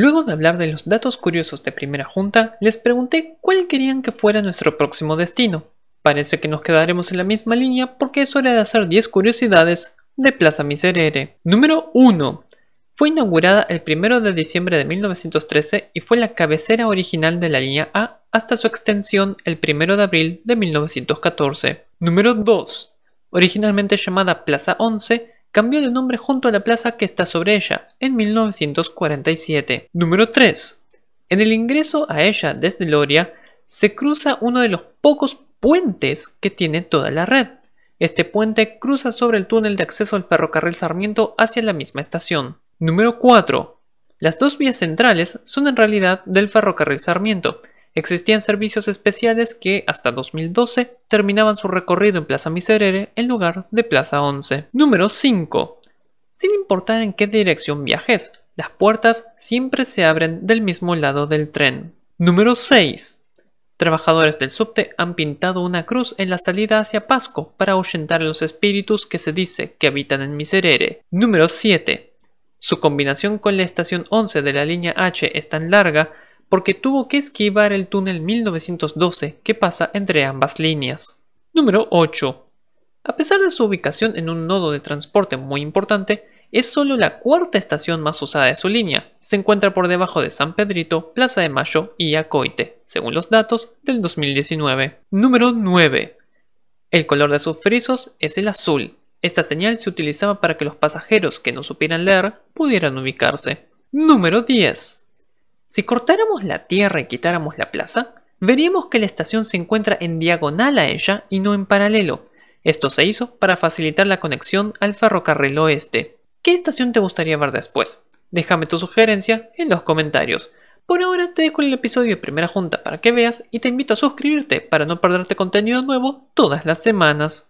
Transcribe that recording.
Luego de hablar de los datos curiosos de primera junta, les pregunté cuál querían que fuera nuestro próximo destino. Parece que nos quedaremos en la misma línea porque es hora de hacer 10 curiosidades de Plaza Miserere. Número 1. Fue inaugurada el 1 de diciembre de 1913 y fue la cabecera original de la línea A hasta su extensión el 1 de abril de 1914. Número 2. Originalmente llamada Plaza 11, cambió de nombre junto a la plaza que está sobre ella en 1947. Número 3. En el ingreso a ella desde Loria se cruza uno de los pocos puentes que tiene toda la red. Este puente cruza sobre el túnel de acceso al ferrocarril Sarmiento hacia la misma estación. Número 4. Las dos vías centrales son en realidad del ferrocarril Sarmiento Existían servicios especiales que, hasta 2012, terminaban su recorrido en Plaza Miserere en lugar de Plaza 11. Número 5. Sin importar en qué dirección viajes, las puertas siempre se abren del mismo lado del tren. Número 6. Trabajadores del subte han pintado una cruz en la salida hacia Pasco para ahuyentar a los espíritus que se dice que habitan en Miserere. Número 7. Su combinación con la estación 11 de la línea H es tan larga porque tuvo que esquivar el túnel 1912 que pasa entre ambas líneas. Número 8. A pesar de su ubicación en un nodo de transporte muy importante, es solo la cuarta estación más usada de su línea. Se encuentra por debajo de San Pedrito, Plaza de Mayo y Acoite, según los datos del 2019. Número 9. El color de sus frisos es el azul. Esta señal se utilizaba para que los pasajeros que no supieran leer pudieran ubicarse. Número 10. Si cortáramos la tierra y quitáramos la plaza, veríamos que la estación se encuentra en diagonal a ella y no en paralelo. Esto se hizo para facilitar la conexión al ferrocarril oeste. ¿Qué estación te gustaría ver después? Déjame tu sugerencia en los comentarios. Por ahora te dejo el episodio de primera junta para que veas y te invito a suscribirte para no perderte contenido nuevo todas las semanas.